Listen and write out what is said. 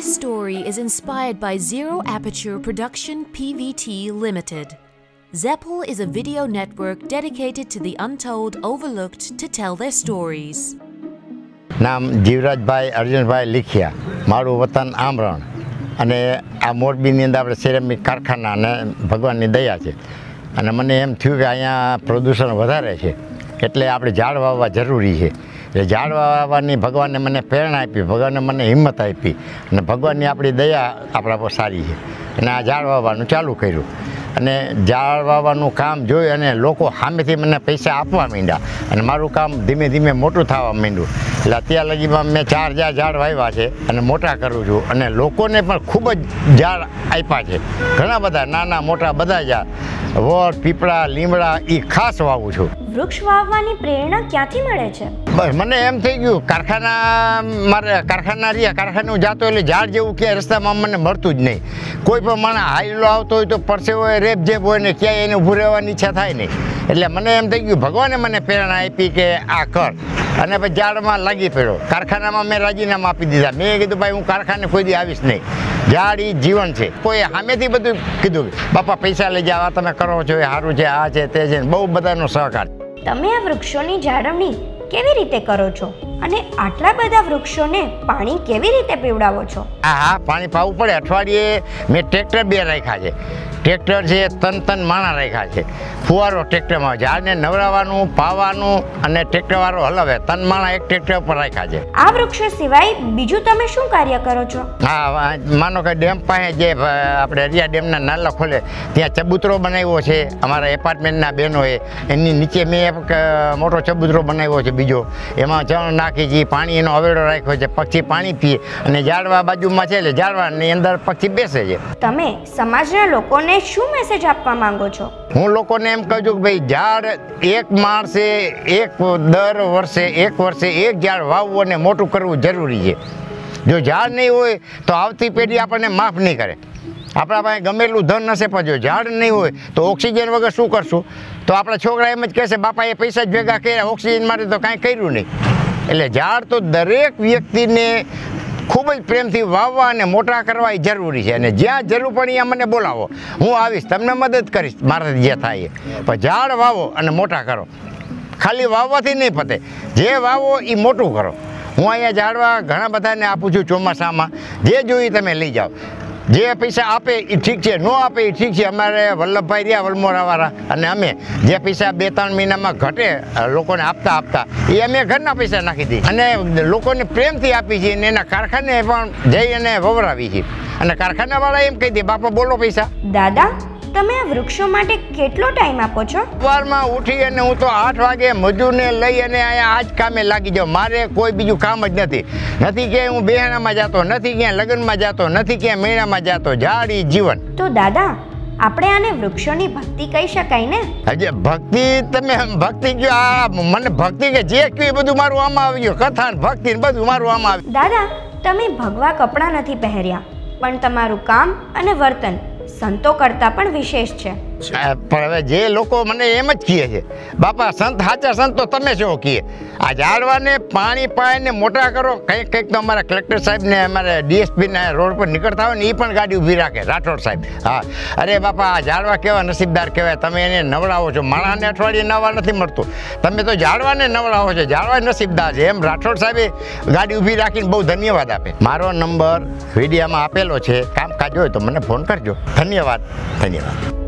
is inspired by Zero Aperture Production PVT Limited. Zeppel is a video network dedicated to the untold overlooked to tell their stories. નામ જીવરાજભાઈ અર્જુનભાઈ લીખિયા મારું વતન આમરણ અને આ મોરબીની અંદર આપણે સિરેમિક કારખાના અને ભગવાનની દયા છે અને મને એમ થયું કે અહીંયા પ્રદૂષણ વધારે છે એટલે આપણે ઝાડ વાવવા જરૂરી છે એટલે ઝાડ વાવવાની ભગવાને મને પ્રેરણા આપી, ભગવાને મને હિંમત આપી અને ભગવાનની આપણી દયા આપણા પર સારી છે. અને આ ઝાડ વાવવાનું ચાલુ કર્યું. અને ઝાડ વાવવાનું કામ જોઈ અને લોકો સામેથી મને પૈસા આપવા માંડ્યા અને મારું કામ ધીમે ધીમે મોટું થવા માંડ્યું. એટલે અત્યાર લગીમાં મેં ચાર હજાર ઝાડ વાવ્યા છે અને મોટા કરું છું અને લોકોને પણ ખૂબ જ ઝાડ આપ્યા છે. ઘણા બધા, નાના, મોટા બધા ઝાડ વડ, પીપળા, લીમડા એ ખાસ વાવું છું. વૃક્ષ વાવવાની પ્રેરણા ક્યાંથી મળે છે? બસ, મને એમ થઈ ગયું, કારખાના મારે કારખાના રહ્યા, કારખાનું જાતો એટલે ઝાડ જેવું ક્યાંય રસ્તામાં મને મળતું જ નહીં. કોઈ પણ માણસ હાઈલો આવતો હોય તો પરસેવો હોય, રેપ જેપ હોય ને ક્યાંય એને ઊભું રહેવાની ઈચ્છા થાય નહીં. એટલે મને એમ થઈ ગયું, ભગવાને મને પ્રેરણા આપી કે આ કર. અને પછી ઝાડમાં લાગી પડ્યો. કારખાનામાં મેં રાજીનામા આપી દીધા. મેં કીધું, ભાઈ, હું કારખાને કોઈ દી આવીશ નહીં. ઝાડ એ જીવન છે. કોઈ સામેથી બધું કીધું બાપા, પૈસા લઈ જાવ આ તમે કરો છો, એ સારું છે, આ છે, તે છે. બહુ બધાનો સહકાર. તમે આ વૃક્ષોની જાળવણી કેવી રીતે કરો છો? અને આટલા બધા વૃક્ષોને પાણી કેવી રીતે પીવડાવો છો? હા હા પાણી પાવું પડે. અઠવાડિયે મેં ટ્રેક્ટર બે રાખ્યા છે. ટ્રેક્ટર છે તન તન માણા રાખ્યા છે. ફુવારો ટ્રેક્ટરમાં ઝાડને નવરાવાનું પાવાનું અને ટ્રેક્ટરવાળો હલાવે. તન માણા એક ટ્રેક્ટર ઉપર રાખ્યા છે. આ વૃક્ષો સિવાય બીજું તમે શું કાર્ય કરો છો? હા માનો કે ડેમ પાસે જે આપણે અરિયા ડેમના નાલા ખોલે ત્યાં ચબૂતરો બનાવ્યો છે. અમારા એપાર્ટમેન્ટના બહેનોએ. એની નીચે મેં એક મોટો ચબૂતરો બનાવ્યો છે બીજો. એમાં ચણ નાખી છીએ પાણી એનો અવેડો રાખ્યો છે પક્ષી પાણી પીએ. અને ઝાડવા બાજુમાં છે એટલે ઝાડવાની અંદર પક્ષી બેસે છે. તમે સમાજના લોકોને શું મેસેજ આપવા માંગો છો? હું લોકોને એમ કહું છું કે ભાઈ ઝાડ એક માણસે એક દર વર્ષે એક વર્ષે એક ઝાડ વાવવું અને મોટું કરવું જરૂરી છે. જો ઝાડ નહીં હોય તો આવતી પેઢી આપણને માફ નહીં કરે. આપણા પાસે ગમેલું ધન હશે પણ જો ઝાડ નહીં હોય તો ઓક્સિજન વગર શું કરશું? તો આપણા છોકરા એમ જ કહેશે બાપા એ પૈસા જ ભેગા કર્યા ઓક્સિજન માટે તો કાંઈ કર્યું નહીં. એટલે ઝાડ તો દરેક વ્યક્તિને ખૂબ જ પ્રેમથી વાવવા અને મોટા કરવા એ જરૂરી છે. અને જ્યાં જરૂર પડે ત્યાં મને બોલાવો, હું આવીશ, તમને મદદ કરીશ, મારાથી જે થાય પણ ઝાડ વાવો અને મોટા કરો. ખાલી વાવવાથી નહીં પતે. જે વાવો એ મોટું કરો. હું અહીંયા ઝાડવા ઘણા બધાને આપું છું ચોમાસામાં. જે જોઈએ તમે લઈ જાઓ. જે પૈસા આપે એ ઠીક છે, ન આપે એ ઠીક છે. અમારે વલ્લભભાઈ રહ્યા, વલમોરાવાળા. અને અમે જે પૈસા બે ત્રણ મહિનામાં ઘટે લોકોને આપતા આપતા એ અમે ઘરના પૈસા નાખી દઈએ. અને લોકોને પ્રેમથી આપી છીએ અને એના કારખાને પણ જઈ અને વવરાવી છીએ. અને કારખાનાવાળા એમ કહી દે, બાપા, બોલો પૈસા. દાદા તમે આ વૃક્ષો માટે કેટલો ટાઈમ આપો છો? સવારમાં ઉઠી અને હું તો આઠ વાગે મજૂરને લઈ અને અહીંયા આ જ કામે લાગી જાઉં. મારે કોઈ બીજું કામ જ નથી. નથી ક્યાંય હું બહેણામાં જતો નથી ક્યાં લગ્નમાં જતો નથી ક્યાં મેળામાં જતો. ઝાડ જીવન. તો દાદા આપણે આને વૃક્ષોની ભક્તિ કહી શકાય ને? હજે ભક્તિ તમે ભક્તિ જો આ મને ભક્તિ કે જે કયું બધું મારું આમાં આવી ગયું. કથા ભક્તિ બધું મારું આમાં આવી દાદા તમે ભગવા કપડાં નથી પહેર્યા પણ તમારું કામ અને વર્તન સંતો કરતાં પણ વિશેષ છે. પણ હવે જે લોકો મને એમ જ કહે છે, બાપા, સંત સાચા સંત તો તમે શું કહે. આ ઝાડવાને પાણી પાઈને મોટા કરો. કંઈક કંઈક તો અમારા કલેક્ટર સાહેબને અમારે ડીએસપીના રોડ પર નીકળતા હોય ને એ પણ ગાડી ઊભી રાખે. રાઠોડ સાહેબ. હા. અરે બાપા, આ ઝાડવા કેવા નસીબદાર કહેવાય? તમે એને નવડાવો છો. માણસને અઠવાડિયે નવા નથી મળતું. તમે તો ઝાડવાને નવડાવો છો. ઝાડવા નસીબદાર છે. એમ રાઠોડ સાહેબે ગાડી ઊભી રાખીને બહુ ધન્યવાદ આપે. મારો નંબર વિડીયામાં આપેલો છે. કામકાજ હોય તો મને ફોન કરજો. ધન્યવાદ. ધન્યવાદ.